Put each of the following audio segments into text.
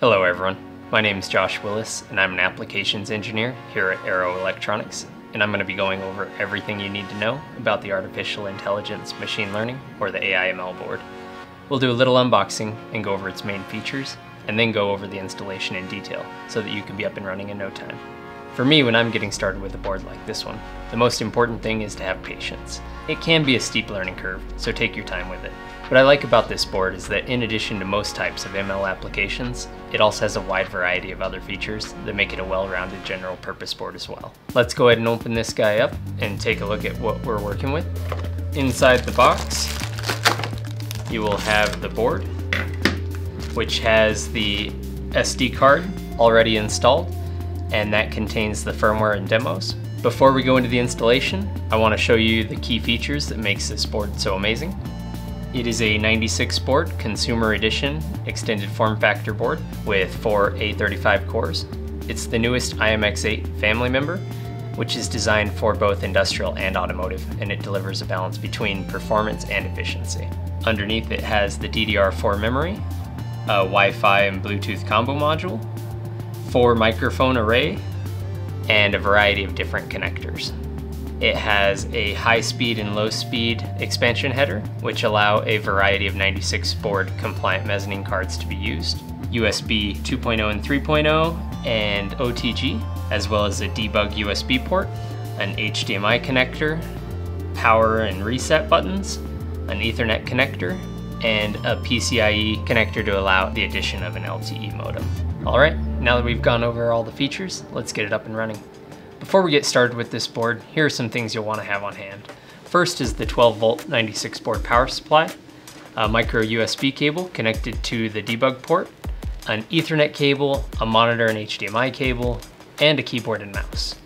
Hello everyone, my name is Josh Willis and I'm an applications engineer here at Arrow Electronics and I'm going to be going over everything you need to know about the Artificial Intelligence Machine Learning or the AIML board. We'll do a little unboxing and go over its main features and then go over the installation in detail so that you can be up and running in no time. For me, when I'm getting started with a board like this one, the most important thing is to have patience. It can be a steep learning curve, so take your time with it. What I like about this board is that in addition to most types of ML applications, it also has a wide variety of other features that make it a well-rounded general purpose board as well. Let's go ahead and open this guy up and take a look at what we're working with. Inside the box, you will have the board, which has the SD card already installed, and that contains the firmware and demos. Before we go into the installation, I want to show you the key features that makes this board so amazing. It is a 96 board consumer edition extended form factor board with four A35 cores. It's the newest IMX8 family member, which is designed for both industrial and automotive, and it delivers a balance between performance and efficiency. Underneath it has the DDR4 memory, a Wi-Fi and Bluetooth combo module, four microphone array, and a variety of different connectors. It has a high speed and low speed expansion header, which allow a variety of 96 board compliant mezzanine cards to be used, USB 2.0 and 3.0, and OTG, as well as a debug USB port, an HDMI connector, power and reset buttons, an Ethernet connector, and a PCIe connector to allow the addition of an LTE modem. Alright, now that we've gone over all the features, let's get it up and running. Before we get started with this board, here are some things you'll want to have on hand. First is the 12 volt 96 board power supply, a micro USB cable connected to the debug port, an ethernet cable, a monitor and HDMI cable, and a keyboard and mouse.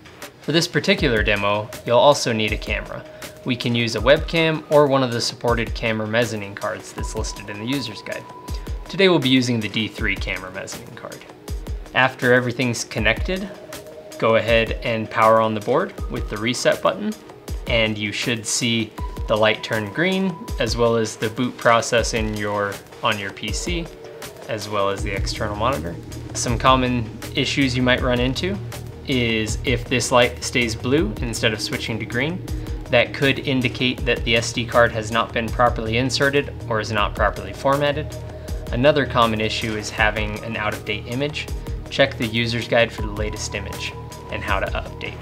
For this particular demo, you'll also need a camera. We can use a webcam or one of the supported camera mezzanine cards that's listed in the user's guide. Today we'll be using the D3 camera mezzanine card. After everything's connected, go ahead and power on the board with the reset button and you should see the light turn green as well as the boot process in your on your PC as well as the external monitor. Some common issues you might run into is if this light stays blue instead of switching to green, that could indicate that the SD card has not been properly inserted or is not properly formatted. Another common issue is having an out-of-date image. Check the user's guide for the latest image and how to update.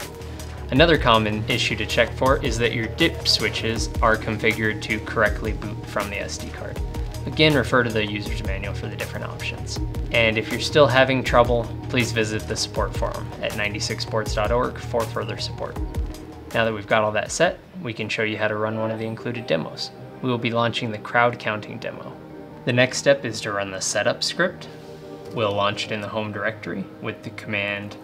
Another common issue to check for is that your dip switches are configured to correctly boot from the SD card. Again, refer to the user's manual for the different options. And if you're still having trouble, please visit the support forum at 96boards.org for further support. Now that we've got all that set, we can show you how to run one of the included demos. We will be launching the crowd counting demo. The next step is to run the setup script. We'll launch it in the home directory with the command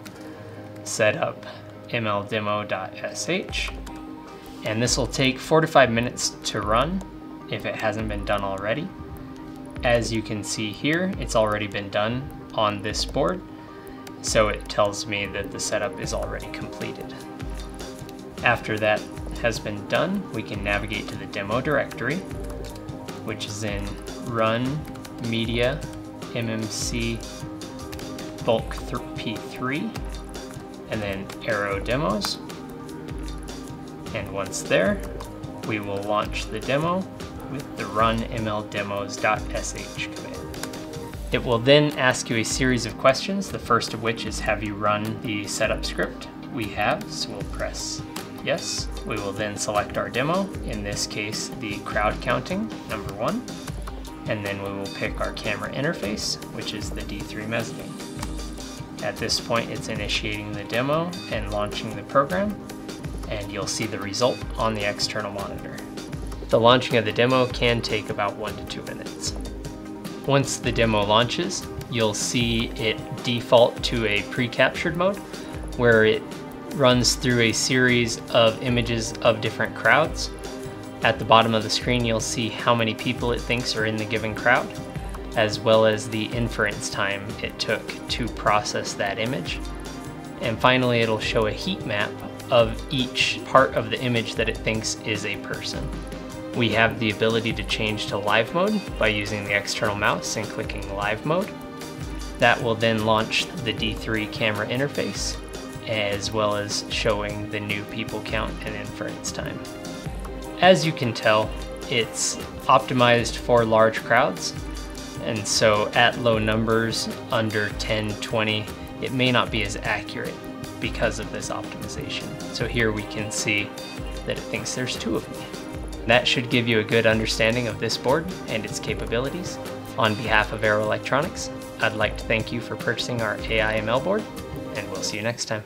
setup mldemo.sh and this will take four to five minutes to run if it hasn't been done already. As you can see here, it's already been done on this board, so it tells me that the setup is already completed. After that has been done, we can navigate to the demo directory, which is in run media mmc bulk p3 and then arrow demos. And once there, we will launch the demo with the run mldemos.sh command. It will then ask you a series of questions, the first of which is have you run the setup script? We have, so we'll press yes. We will then select our demo, in this case the crowd counting, number one, and then we will pick our camera interface, which is the D3 mezzanine. At this point, it's initiating the demo and launching the program, and you'll see the result on the external monitor. The launching of the demo can take about one to two minutes. Once the demo launches, you'll see it default to a pre-captured mode, where it runs through a series of images of different crowds. At the bottom of the screen, you'll see how many people it thinks are in the given crowd as well as the inference time it took to process that image. And finally, it'll show a heat map of each part of the image that it thinks is a person. We have the ability to change to live mode by using the external mouse and clicking live mode. That will then launch the D3 camera interface, as well as showing the new people count and inference time. As you can tell, it's optimized for large crowds, and so at low numbers, under 10, 20, it may not be as accurate because of this optimization. So here we can see that it thinks there's two of me. That should give you a good understanding of this board and its capabilities. On behalf of Arrow Electronics, I'd like to thank you for purchasing our AIML board, and we'll see you next time.